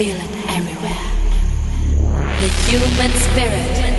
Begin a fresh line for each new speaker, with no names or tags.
feel it everywhere. The human spirit